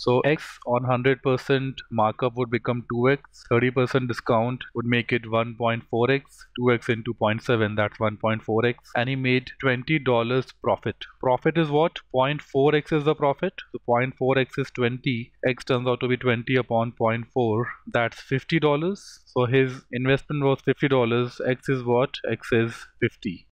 So X on 100% markup would become 2X, 30% discount would make it 1.4X, 2X into 0.7, that's 1.4X. And he made $20 profit. Profit is what? 0.4X is the profit. So 0.4X is 20. X turns out to be 20 upon 0.4. That's $50. So his investment was $50. X is what? X is 50.